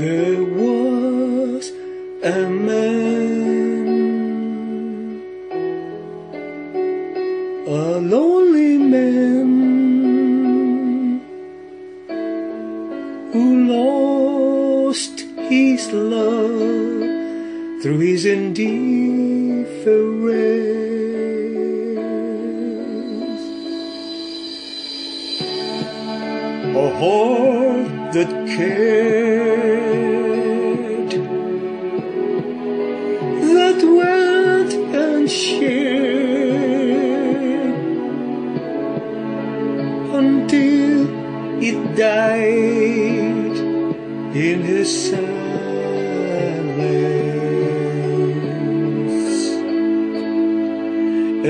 There was a man, a lonely man, who lost his love through his indifference. A heart that cared, it died in his silence.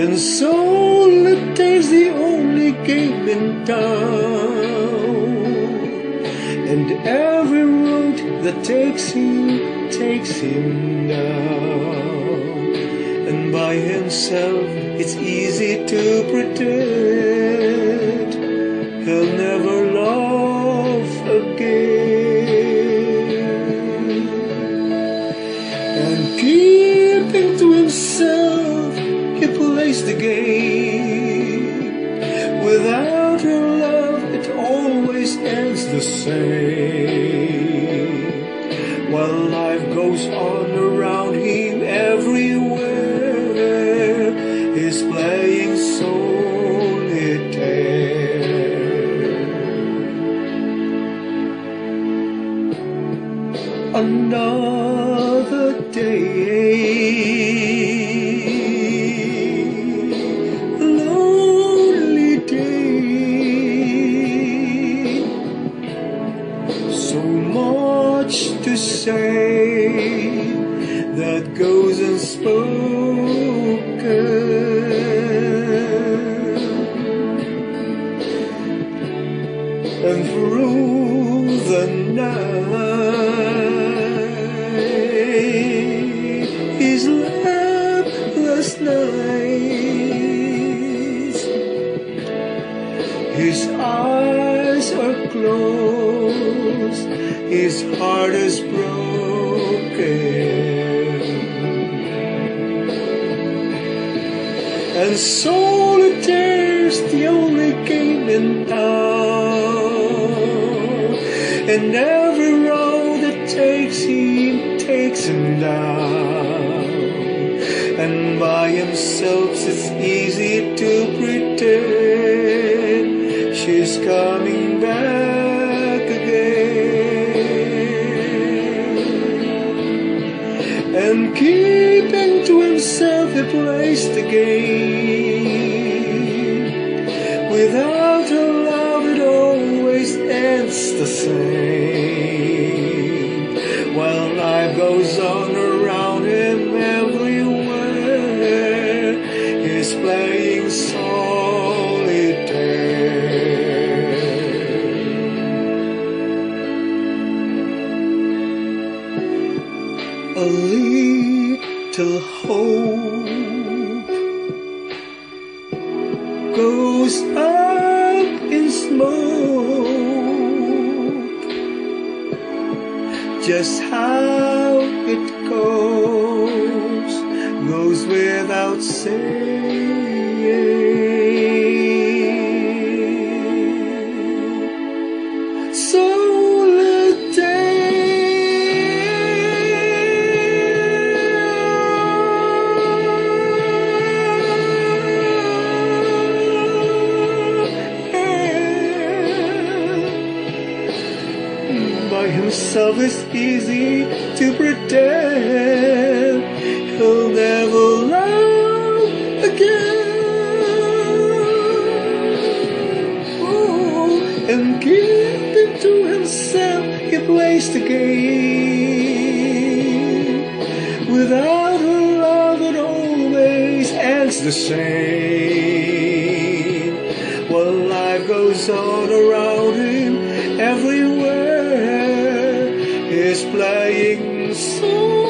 And solitaire's the only game in town. And every road that takes him, takes him down. And by himself, it's easy to pretend he'll never And keeping to himself, he plays the game. Without her love, it always ends the same. While life goes on around him everywhere, he's playing Another day, lonely day. So much to say that goes unspoken. And through the night, nights, his eyes are closed, his heart is broken. And solitaire's the only game in town. And every road that takes him, takes him down. By himself it's easy to pretend she's coming back again. And keeping to himself he plays the game. Without her love it always ends the same. While life goes on A little hope goes up in smoke. Just how it goes, goes without saying. Himself is easy to pretend he'll never love again. And keeping to himself, he plays the game. Without her love, it always ends the same. While life goes on around him, everywhere, is playing so